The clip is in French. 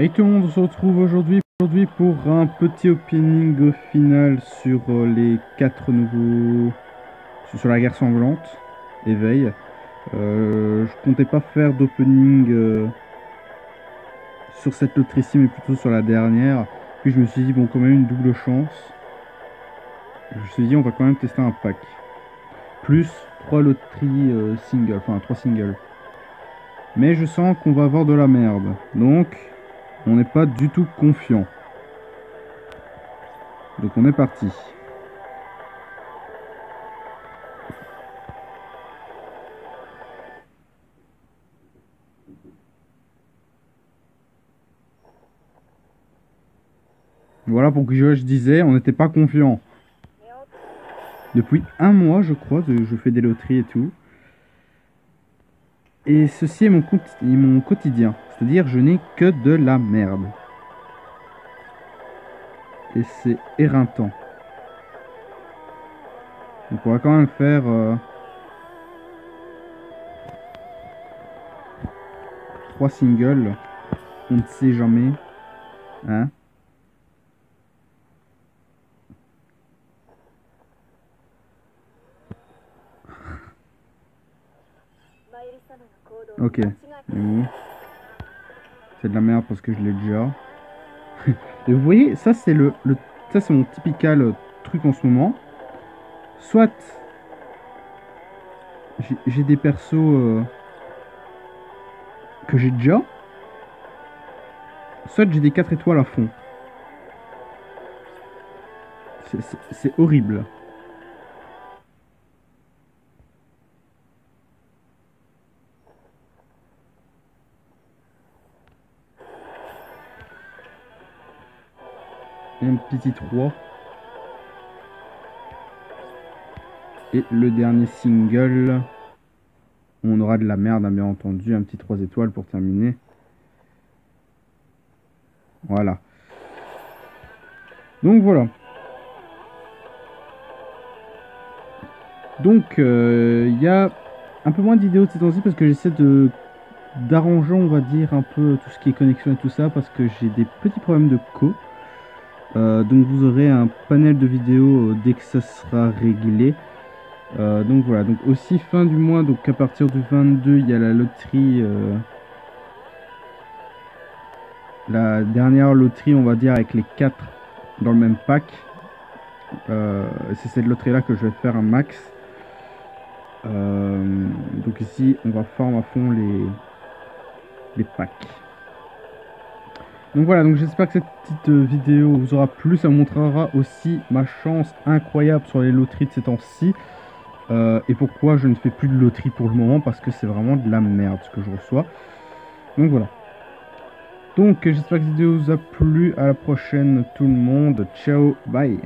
Hey tout le monde, on se retrouve aujourd'hui pour un petit opening final sur euh, les quatre nouveaux sur la guerre sanglante, éveil. Euh, je comptais pas faire d'opening euh, sur cette loterie-ci, mais plutôt sur la dernière. Puis je me suis dit bon, quand même une double chance. Je me suis dit on va quand même tester un pack, plus trois loteries euh, singles, enfin trois singles. Mais je sens qu'on va avoir de la merde, donc on n'est pas du tout confiant. Donc on est parti. Voilà pour que je disais, on n'était pas confiant. Depuis un mois, je crois, je fais des loteries et tout. Et ceci est mon, quotidien. C'est-à-dire, je n'ai que de la merde. Et c'est éreintant. On va quand même faire... Euh, trois singles. On ne sait jamais. Hein Ok. C'est de la merde parce que je l'ai déjà. Et vous voyez, ça c'est le, le, ça c'est mon typical euh, truc en ce moment. Soit j'ai des persos euh, que j'ai déjà. Soit j'ai des 4 étoiles à fond. C'est horrible. Un petit 3. Et le dernier single, on aura de la merde, hein, bien entendu, un petit 3 étoiles pour terminer. Voilà. Donc voilà. Donc euh, il y a un peu moins de vidéos de ces temps-ci parce que j'essaie de d'arranger on va dire un peu tout ce qui est connexion et tout ça parce que j'ai des petits problèmes de co. Euh, donc vous aurez un panel de vidéos euh, dès que ça sera réglé. Euh, donc voilà, donc aussi fin du mois, donc à partir du 22, il y a la loterie. la dernière loterie, on va dire, avec les 4 dans le même pack. C'est cette loterie là que je vais faire un max. donc ici, on va farm à fond les, les packs. Donc voilà, donc j'espère que cette petite euh, vidéo vous aura plu. Ça montrera aussi ma chance incroyable sur les loteries de ces temps-ci. Euh, et pourquoi je ne fais plus de loterie pour le moment, parce que c'est vraiment de la merde ce que je reçois. Donc voilà. Donc j'espère que cette vidéo vous a plu. À la prochaine tout le monde. Ciao, bye.